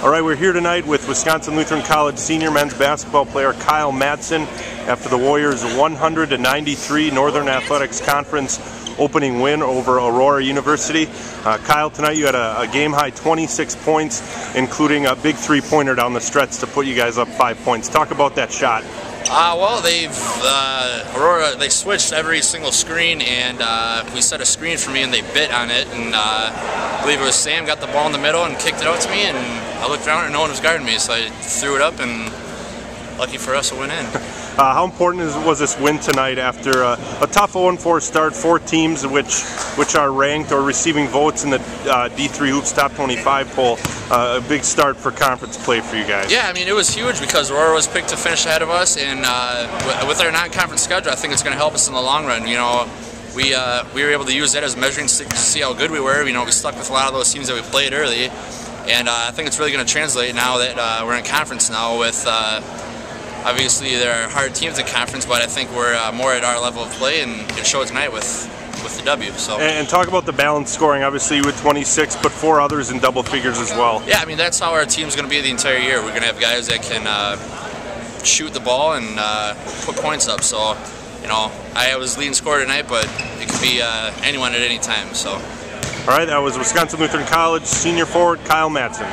All right, we're here tonight with Wisconsin Lutheran College senior men's basketball player Kyle Madson after the Warriors' 193 Northern Athletics Conference opening win over Aurora University. Uh, Kyle, tonight you had a, a game high 26 points, including a big three pointer down the stretch to put you guys up five points. Talk about that shot. Uh, well, they've uh, Aurora. They switched every single screen, and uh, we set a screen for me, and they bit on it. And uh, I believe it was Sam got the ball in the middle and kicked it out to me, and I looked around and no one was guarding me, so I threw it up, and lucky for us, it went in. Uh, how important is, was this win tonight after a, a tough 0-4 start? Four teams which which are ranked or receiving votes in the uh, D3 Hoops Top 25 poll. Uh, a big start for conference play for you guys. Yeah, I mean it was huge because Aurora was picked to finish ahead of us, and uh, with our non-conference schedule, I think it's going to help us in the long run. You know. We, uh, we were able to use that as a measuring stick to see how good we were. You know, we stuck with a lot of those teams that we played early, and uh, I think it's really going to translate now that we're in conference now with obviously there are hard teams in conference, but I think we're uh, more at our level of play and can show it tonight with with the W. So and, talk about the balanced scoring. Obviously with 26, but four others in double figures as well. Yeah, I mean that's how our team's going to be the entire year. We're going to have guys that can uh, shoot the ball and uh, put points up. So you know I was leading scorer tonight, but it could be uh, anyone at any time. So. All right, that was Wisconsin Lutheran College senior forward Kyle Madson.